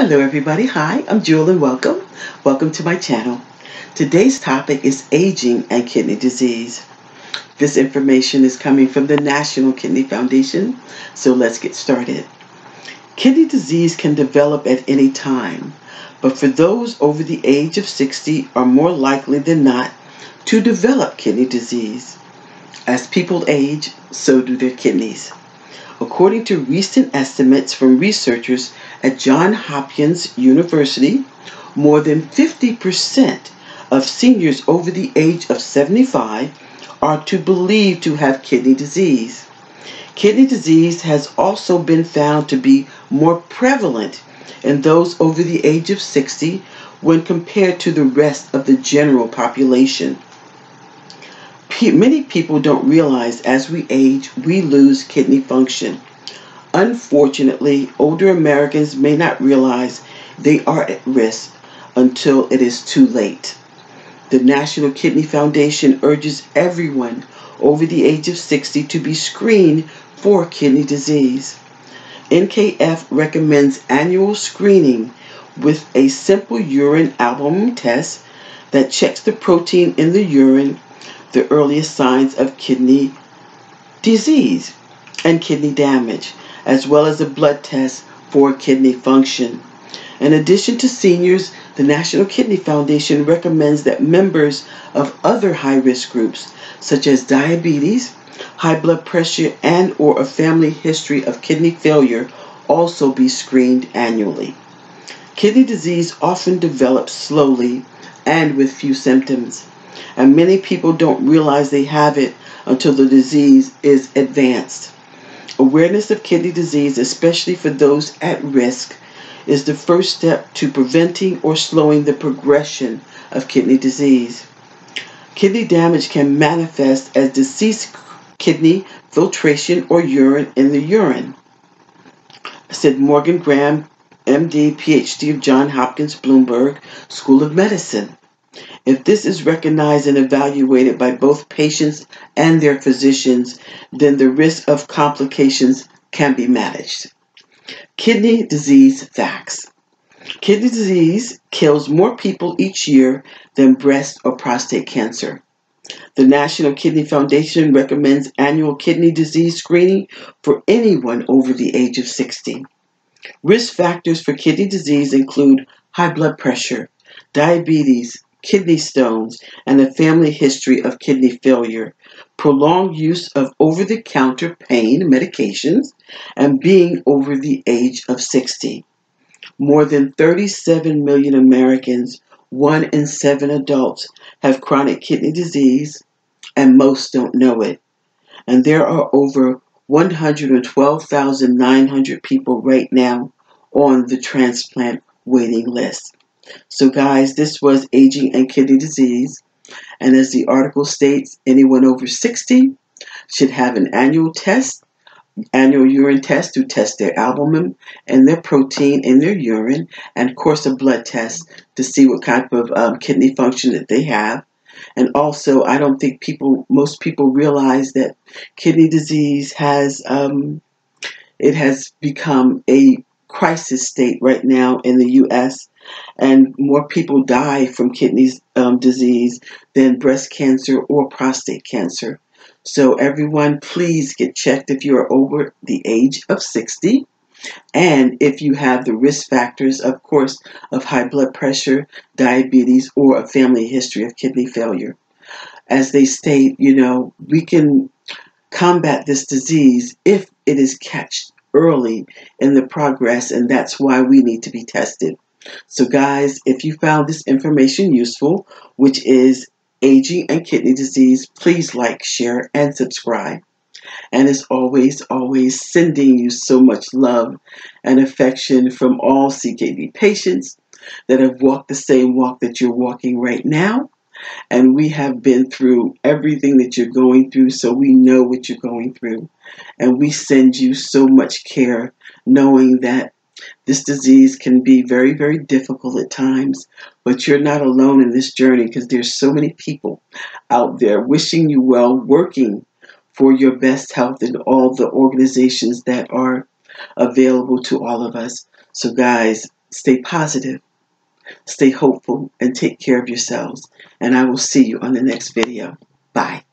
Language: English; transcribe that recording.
Hello everybody, hi, I'm Jewel and welcome. Welcome to my channel. Today's topic is aging and kidney disease. This information is coming from the National Kidney Foundation, so let's get started. Kidney disease can develop at any time, but for those over the age of 60 are more likely than not to develop kidney disease. As people age, so do their kidneys. According to recent estimates from researchers at Johns Hopkins University, more than 50% of seniors over the age of 75 are to believe to have kidney disease. Kidney disease has also been found to be more prevalent in those over the age of 60 when compared to the rest of the general population many people don't realize as we age, we lose kidney function. Unfortunately, older Americans may not realize they are at risk until it is too late. The National Kidney Foundation urges everyone over the age of 60 to be screened for kidney disease. NKF recommends annual screening with a simple urine albumin test that checks the protein in the urine the earliest signs of kidney disease and kidney damage, as well as a blood test for kidney function. In addition to seniors, the National Kidney Foundation recommends that members of other high-risk groups, such as diabetes, high blood pressure, and or a family history of kidney failure, also be screened annually. Kidney disease often develops slowly and with few symptoms and many people don't realize they have it until the disease is advanced. Awareness of kidney disease, especially for those at risk, is the first step to preventing or slowing the progression of kidney disease. Kidney damage can manifest as deceased kidney filtration or urine in the urine, said Morgan Grams, MD, PhD of Johns Hopkins Bloomberg School of Medicine. If this is recognized and evaluated by both patients and their physicians, then the risk of complications can be managed. Kidney disease facts. Kidney disease kills more people each year than breast or prostate cancer. The National Kidney Foundation recommends annual kidney disease screening for anyone over the age of 60. Risk factors for kidney disease include high blood pressure, diabetes, kidney stones, and a family history of kidney failure, prolonged use of over the counter pain medications, and being over the age of 60. More than 37 million Americans, one in seven adults, have chronic kidney disease, and most don't know it. And there are over 112,900 people right now on the transplant waiting list. So, guys, this was aging and kidney disease. And as the article states, anyone over 60 should have an annual test, annual urine test to test their albumin and their protein in their urine, and of course a blood test to see what kind of um, kidney function that they have. And also, I don't think people, most people realize that kidney disease has, um, it has become a crisis state right now in the U.S and more people die from kidney um, disease than breast cancer or prostate cancer. So, everyone, please get checked if you are over the age of 60. And if you have the risk factors, of course, of high blood pressure, diabetes, or a family history of kidney failure. As they state, you know, we can combat this disease if it is catched early in the progress, and that's why we need to be tested. So, guys, if you found this information useful, which is aging and kidney disease, please like, share, and subscribe. And as always, always sending you so much love and affection from all CKD patients that have walked the same walk that you're walking right now. And we have been through everything that you're going through, so we know what you're going through. And we send you so much care, knowing that this disease can be very, very difficult at times, but you're not alone in this journey because there's so many people out there wishing you well, working for your best health in all the organizations that are available to all of us. So, guys, Stay positive, stay hopeful, and take care of yourselves. And I will see you on the next video. Bye.